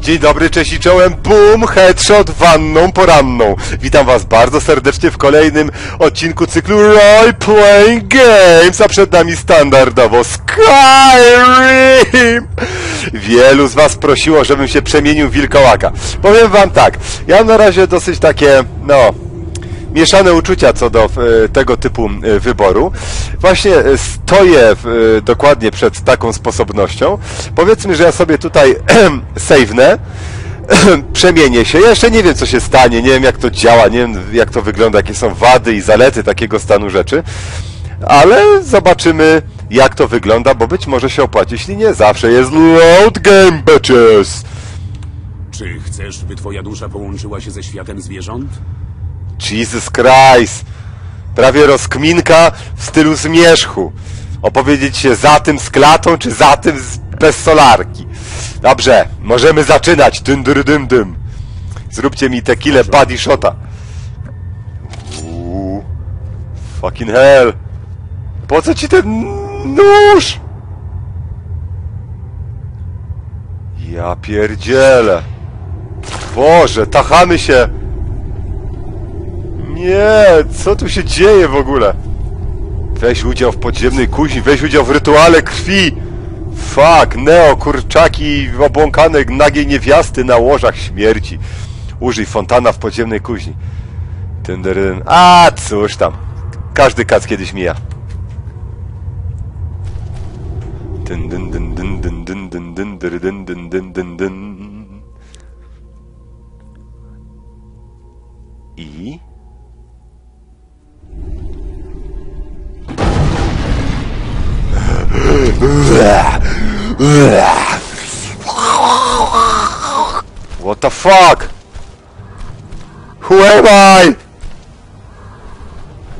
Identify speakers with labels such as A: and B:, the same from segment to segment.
A: Dzień dobry, cześć i czołem, boom, headshot wanną poranną. Witam was bardzo serdecznie w kolejnym odcinku cyklu Role Playing Games, a przed nami standardowo Skyrim. Wielu z was prosiło, żebym się przemienił w wilkołaka. Powiem wam tak, ja mam na razie dosyć takie, no, mieszane uczucia co do e, tego typu e, wyboru. Właśnie e, stoję dokładnie przed taką sposobnością. Powiedzmy, że ja sobie tutaj save'nę, przemienię się. Ja jeszcze nie wiem, co się stanie, nie wiem, jak to działa, nie wiem, jak to wygląda, jakie są wady i zalety takiego stanu rzeczy, ale zobaczymy, jak to wygląda, bo być może się opłaci. Jeśli nie, zawsze jest load game, bitches!
B: Czy chcesz, by twoja dusza połączyła się ze światem zwierząt?
A: Jesus Christ! Prawie rozkminka w stylu zmierzchu. Opowiedzieć się za tym z klatą, czy za tym z, bez solarki. Dobrze, możemy zaczynać. Dym, dym, dym, dym. Zróbcie mi tequilę body shota. Uuu. Fucking hell. Po co ci ten nóż? Ja pierdzielę. Boże, tachamy się. Nie, co tu się dzieje w ogóle? Weź udział w podziemnej kuźni, weź udział w rytuale krwi. Fuck, Neo, kurczaki, obłąkane nagie niewiasty na łożach śmierci. Użyj fontana w podziemnej kuźni. Tynderyn. A, cóż tam. Każdy kac kiedyś mija. Dyn, dyn, dyn, dyn, dyn, dyn, dyn, dyn, dyn, dyn, dyn, dyn, dyn. What the fuck? Who am I?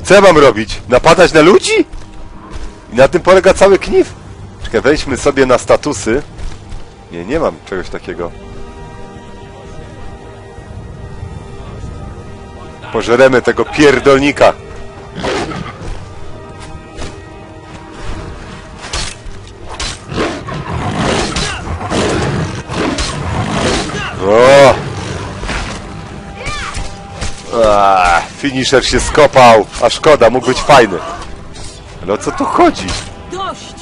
A: Co ja mam robić? Napadać na ludzi? I na tym polega cały knif? Czekaj, wejdźmy sobie na statusy. Nie, nie mam czegoś takiego. Pożeremy tego pierdolnika. Ach, finisher się skopał, a szkoda, mógł być fajny. Ale o co tu chodzi?
C: Dość!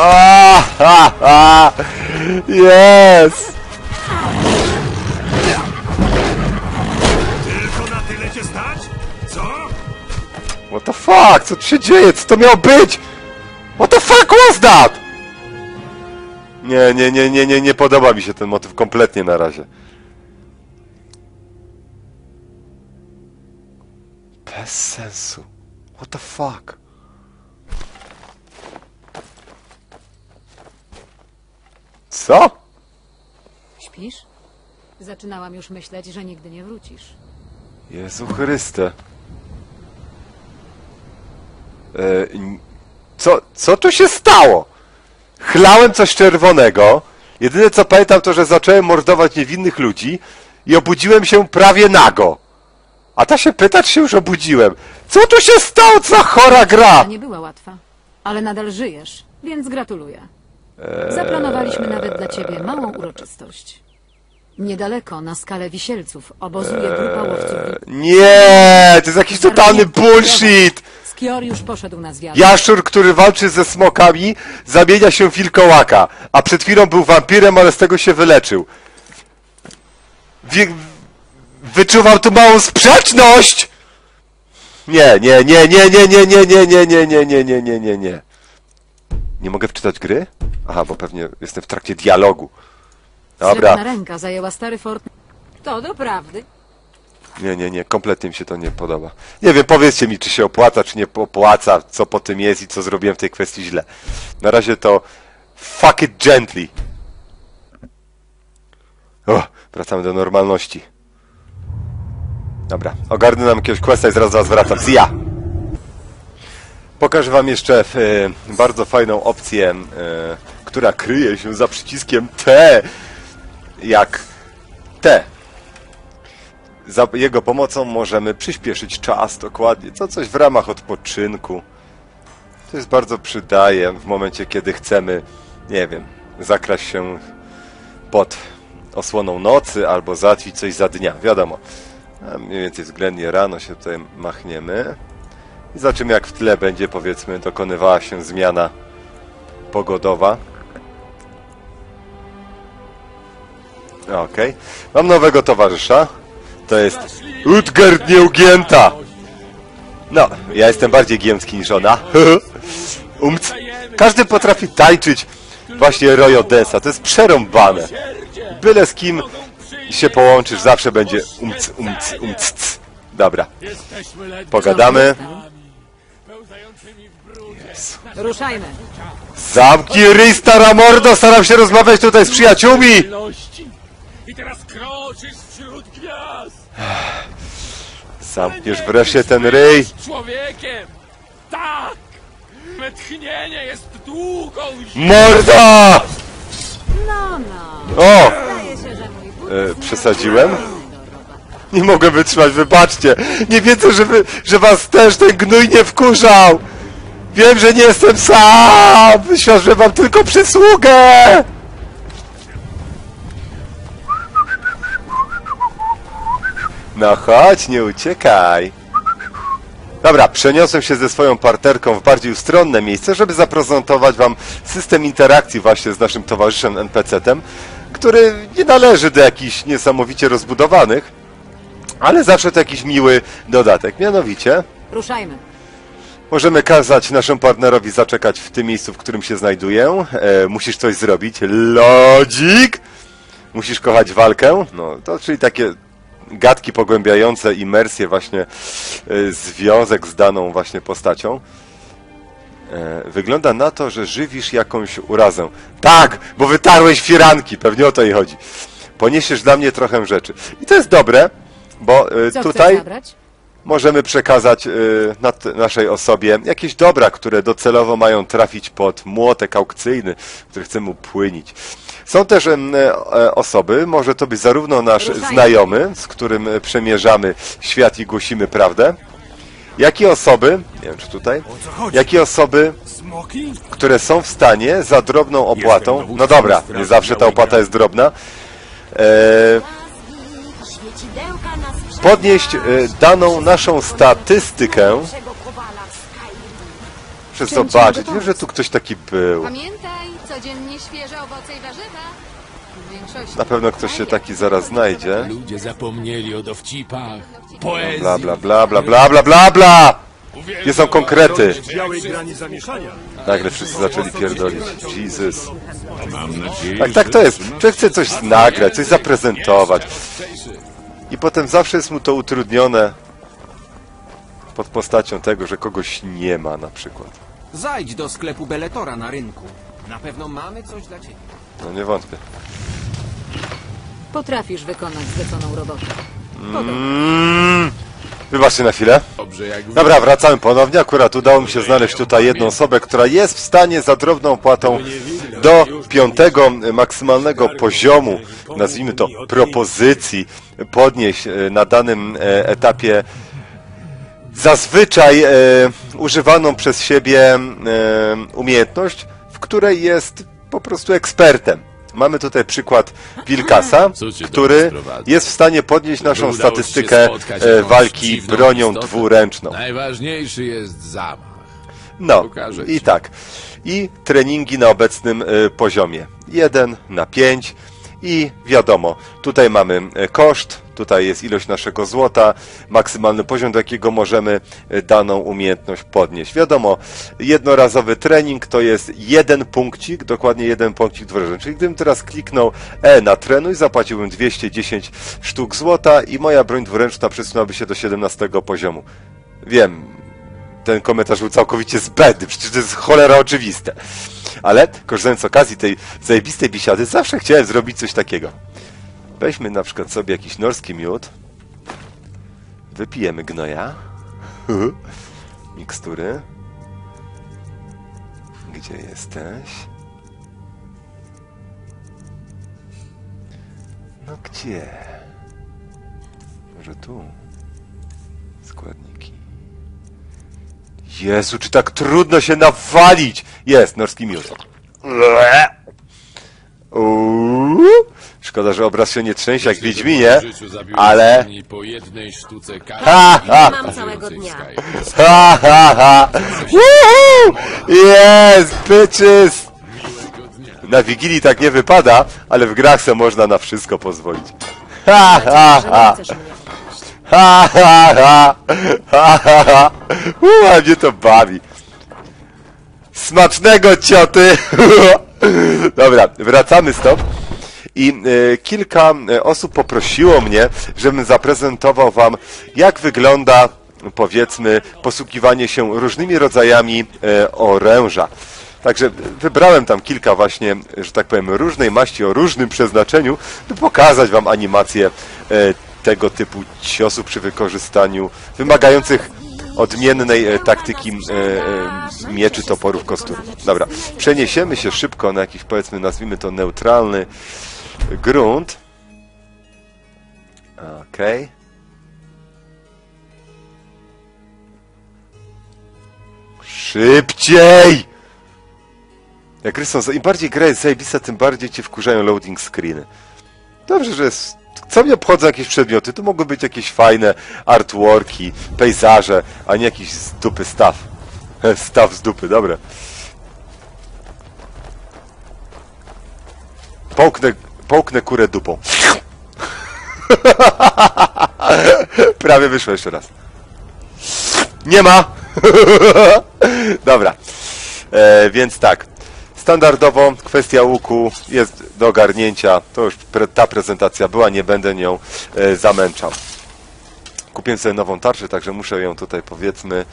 A: A, ha, ha. Yes!
B: Tylko na tyle cię stać? Co?
A: What the fuck? Co tu się dzieje? Co to miało być? What the fuck was that? Nie, nie, nie, nie, nie, nie podoba mi się ten motyw kompletnie na razie. Bez sensu. What the fuck? Co?
C: Śpisz? Zaczynałam już myśleć, że nigdy nie wrócisz.
A: Jezu Chryste. E, co, co tu się stało? Chlałem coś czerwonego. Jedyne co pamiętam to, że zacząłem mordować niewinnych ludzi i obudziłem się prawie nago. A ta się pyta, czy się już obudziłem. Co tu się stało? Co chora gra?
C: Nie była łatwa, ale nadal żyjesz, więc gratuluję. Zaplanowaliśmy nawet dla ciebie małą uroczystość. Niedaleko, na skalę wisielców, obozuje grupa łowców wilków.
A: Nie, to jest jakiś totalny bullshit.
C: Skior już poszedł na zwiat.
A: Jaszczur, który walczy ze smokami, zamienia się w wilkołaka, a przed chwilą był wampirem, ale z tego się wyleczył. Wi- wyczuwam tu małą sprzeczność! Nie, nie, nie, nie, nie, nie, nie, nie, nie, nie, nie, nie, nie, nie, nie, nie. Nie mogę wczytać gry? Aha, bo pewnie jestem w trakcie dialogu.
C: Srebrna
A: Dobra.
C: ręka zajęła stary fort. To doprawdy.
A: Nie, nie, nie, kompletnie mi się to nie podoba. Nie wiem, powiedzcie mi, czy się opłaca, czy nie opłaca, co po tym jest i co zrobiłem w tej kwestii źle. Na razie to fuck it gently. O, wracamy do normalności. Dobra, ogarnę nam jakiegoś questa i zaraz was wracam. See! Pokażę Wam jeszcze e, bardzo fajną opcję, e, która kryje się za przyciskiem T, jak T. Za jego pomocą możemy przyspieszyć czas dokładnie, to coś w ramach odpoczynku. To jest bardzo przydaje w momencie, kiedy chcemy, nie wiem, zakraść się pod osłoną nocy albo załatwić coś za dnia, wiadomo. Mniej więcej względnie rano się tutaj machniemy. I zobaczymy jak w tle będzie powiedzmy dokonywała się zmiana pogodowa. Okej. Mam nowego towarzysza. To jest Utgard Nieugięta. No, ja jestem bardziej giemski niż ona. Umc. Każdy potrafi tańczyć właśnie Royo Desa. To jest przerąbane. Byle z kim się połączysz, zawsze będzie umc, umc, umc. Dobra, pogadamy.
C: Ruszajmy.
A: Zamknij ryj, stara mordo! Staram się rozmawiać tutaj z przyjaciółmi!
D: I teraz kroczysz!
A: Zamkniesz wreszcie ten ryj!
D: Z człowiekiem! Tak! Me tchnienie jest długą
A: Morda!
C: No, no.
A: O!
C: Że
A: E, przesadziłem? Nie mogę wytrzymać, wybaczcie! Nie wiedzę, że, wy, że was też ten gnój nie wkurzał! Wiem, że nie jestem sam! Świadczę wam tylko przysługę! No chodź, nie uciekaj! Dobra, przeniosłem się ze swoją partnerką w bardziej ustronne miejsce, żeby zaprezentować wam system interakcji właśnie z naszym towarzyszem NPC-tem, który nie należy do jakichś niesamowicie rozbudowanych, ale zawsze to jakiś miły dodatek. Mianowicie,
C: Ruszajmy.
A: możemy kazać naszemu partnerowi zaczekać w tym miejscu, w którym się znajduję. E, musisz coś zrobić. Lodzik! Musisz kochać walkę. No, to czyli takie gadki pogłębiające imersję, właśnie e, związek z daną właśnie postacią. E, wygląda na to, że żywisz jakąś urazę. Tak, bo wytarłeś firanki, pewnie o to jej chodzi. Poniesiesz dla mnie trochę rzeczy. I to jest dobre, bo e,
C: Co
A: tutaj możemy przekazać y, naszej osobie jakieś dobra, które docelowo mają trafić pod młotek aukcyjny, który chcemy upłynić. Są też em, e, osoby, może to być zarówno nasz znajomy, z którym e, przemierzamy świat i głosimy prawdę, jak i osoby, nie wiem czy tutaj, jak i osoby, które są w stanie za drobną opłatą, no dobra, nie zawsze ta opłata jest drobna, e, podnieść e, daną naszą statystykę, przez zobaczyć. Wiem, że tu ktoś taki był.
E: Pamiętaj, codziennie świeże owoce i warzywa. W większości.
A: Na pewno ktoś się taki zaraz znajdzie.
D: Ludzie zapomnieli o dowcipach, poezji.
A: Bla bla bla bla bla bla bla bla! Gdzie są konkrety?
F: białej grani zamieszania.
A: Nagle wszyscy zaczęli pierdolić. Jesus.
B: Mam nadzieję,
A: Tak, tak to jest. Człowiek chce coś nagrać, coś zaprezentować. I potem zawsze jest mu to utrudnione pod postacią tego, że kogoś nie ma na przykład.
G: Zajdź do sklepu Beletora na rynku. Na pewno mamy coś dla ciebie.
A: No nie wątpię.
C: Potrafisz wykonać zleconą robotę.
A: Mm, wybaczcie na chwilę.
D: Dobrze, jak
A: Dobra, wracamy ponownie. Akurat udało mi się znaleźć tutaj jedną osobę, która jest w stanie za drobną opłatą do piątego maksymalnego poziomu, nazwijmy to propozycji, podnieść e, na danym e, etapie zazwyczaj e, używaną przez siebie e, umiejętność, w której jest po prostu ekspertem. Mamy tutaj przykład Wilkasa, który jest w stanie podnieść naszą statystykę e, walki bronią dwuręczną.
D: Najważniejszy jest zamach.
A: No, i tak. I treningi na obecnym y, poziomie. 1 na 5 i wiadomo, tutaj mamy y, koszt, tutaj jest ilość naszego złota, maksymalny poziom, do jakiego możemy y, daną umiejętność podnieść. Wiadomo, jednorazowy trening to jest jeden punkcik, dokładnie jeden punkcik dwuręczny. Czyli gdybym teraz kliknął E na trenuj, zapłaciłbym 210 sztuk złota i moja broń dwuręczna przesunęłaby się do 17 poziomu. Wiem, ten komentarz był całkowicie zbędny, przecież to jest cholera oczywiste. Ale korzystając z okazji tej zajebistej bisiady, zawsze chciałem zrobić coś takiego. Weźmy na przykład sobie jakiś norski miód, wypijemy gnoja, mikstury, Gdzie jesteś? No gdzie? Może tu? Składniki. Jezu, czy tak trudno się nawalić? Jest, norski miód. Uuu. Szkoda, że obraz się nie trzęsie jak w Wiedźminie, ale...
D: Po jednej sztuce
A: Ha, ha,
E: Mam całego dnia.
A: ha, ha, ha. Jest, bitches! Na Wigilii tak nie wypada, ale w grach se można na wszystko pozwolić. Ha, ha, ha. Ha, ha, ha. Ha, ha, ha. Mnie to bawi. Smacznego cioty! Dobra, wracamy stop. I e, kilka e, osób poprosiło mnie, żebym zaprezentował wam, jak wygląda, powiedzmy, posługiwanie się różnymi rodzajami e, oręża. Także wybrałem tam kilka właśnie, że tak powiem, różnej maści o różnym przeznaczeniu, by pokazać wam animację tego typu ciosów przy wykorzystaniu wymagających odmiennej e, taktyki e, e, mieczy, toporów, kosturów. Dobra, przeniesiemy się szybko na jakiś, powiedzmy, nazwijmy to neutralny grunt. Okej. Szybciej! Jak gry są, im bardziej gra jest zajebista, tym bardziej cię wkurzają loading screeny. Dobrze, że jest. Co mnie obchodzą jakieś przedmioty? To mogły być jakieś fajne artworki, pejzaże, a nie jakiś z dupy staw. Staw z dupy, dobre. Połknę, połknę kurę dupą. Prawie wyszło jeszcze raz. Nie ma! Dobra. E, więc tak. Standardowo kwestia łuku jest do ogarnięcia. To już pre, ta prezentacja była, nie będę nią e, zamęczał. Kupiłem sobie nową tarczę, także muszę ją tutaj powiedzmy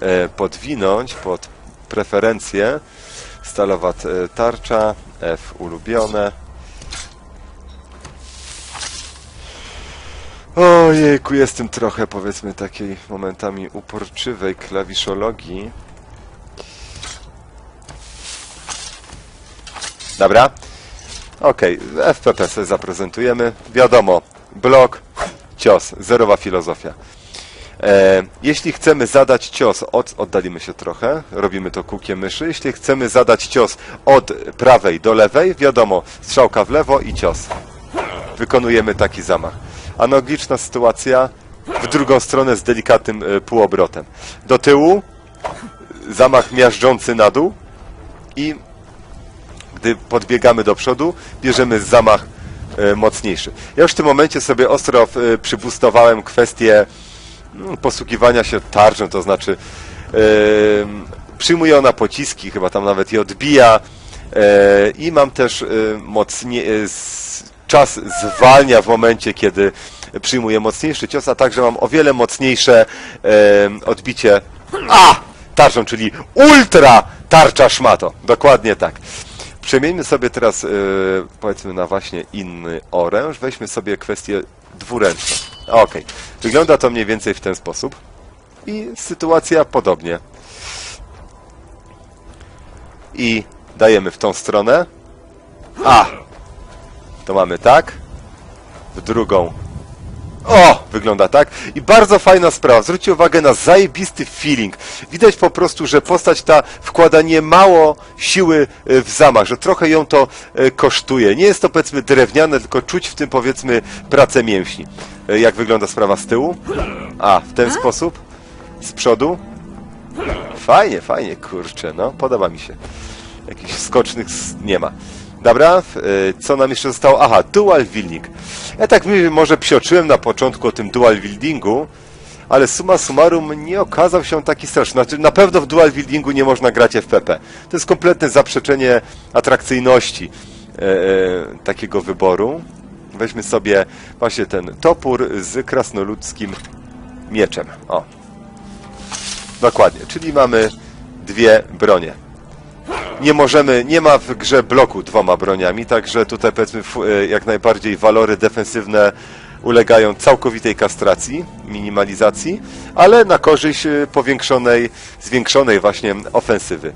A: e, podwinąć pod preferencje. Stalowa e, tarcza, F ulubione. Ojejku, jestem trochę powiedzmy takiej momentami uporczywej klawiszologii. Dobra. Okej, FPP sobie zaprezentujemy. Wiadomo, blok, cios, zerowa filozofia. E, jeśli chcemy zadać cios, od, oddalimy się trochę, robimy to kółkiem myszy. Jeśli chcemy zadać cios od prawej do lewej, wiadomo, strzałka w lewo i cios. Wykonujemy taki zamach. Analogiczna sytuacja w drugą stronę z delikatnym e, półobrotem. Do tyłu, zamach miażdżący na dół i gdy podbiegamy do przodu, bierzemy zamach e, mocniejszy. Ja już w tym momencie sobie ostro e, przybustowałem kwestię mm, posługiwania się tarczą, to znaczy e, przyjmuje ona pociski, chyba tam nawet je odbija i mam też mocnie, s- czas zwalnia w momencie, kiedy przyjmuję mocniejszy cios, a także mam o wiele mocniejsze odbicie a! tarczą, czyli ultra tarcza szmato. Dokładnie tak. Przemieńmy sobie teraz, e, powiedzmy, na właśnie inny oręż. Weźmy sobie kwestię dwuręczną. Okej. Wygląda to mniej więcej w ten sposób. I sytuacja podobnie. I dajemy w tą stronę. A! To mamy tak. W drugą. O! Wygląda tak. I bardzo fajna sprawa. Zwróćcie uwagę na zajebisty feeling. Widać po prostu, że postać ta wkłada niemało siły e, w zamach, że trochę ją to e, kosztuje. Nie jest to powiedzmy drewniane, tylko czuć w tym powiedzmy pracę mięśni. E, Jak wygląda sprawa z tyłu? A, w ten sposób? Z przodu? Fajnie, fajnie, kurczę, no, podoba mi się. Jakichś skocznych nie ma. Dobra, y, co nam jeszcze zostało? Aha, dual wielding. Ja tak może psioczyłem na początku o tym dual wieldingu, ale summa summarum nie okazał się taki straszny. Znaczy, na pewno w dual wieldingu nie można grać FPP. To jest kompletne zaprzeczenie atrakcyjności e, e, takiego wyboru. Weźmy sobie właśnie ten topór z krasnoludzkim mieczem. O, Dokładnie, czyli mamy dwie bronie. Nie możemy, nie ma w grze bloku dwoma broniami, także tutaj powiedzmy e, jak najbardziej walory defensywne ulegają całkowitej kastracji, minimalizacji, ale na korzyść e, powiększonej, zwiększonej właśnie ofensywy.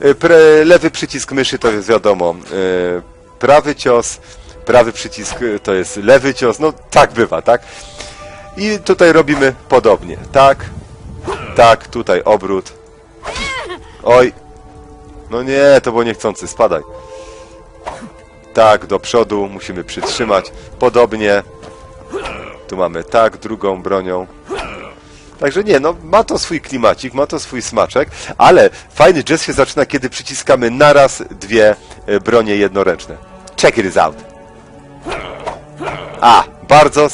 A: e, pre, lewy przycisk myszy to jest wiadomo prawy cios, prawy przycisk to jest lewy cios, no tak bywa, tak? I tutaj robimy podobnie, tak, tak, tutaj obrót. Oj, no nie, to było niechcący, spadaj. Tak, do przodu, musimy przytrzymać, podobnie. Tu mamy tak, drugą bronią. Także nie, no ma to swój klimacik, ma to swój smaczek, ale fajny jazz się zaczyna, kiedy przyciskamy naraz dwie e, bronie jednoręczne. Check it out. A, bardzo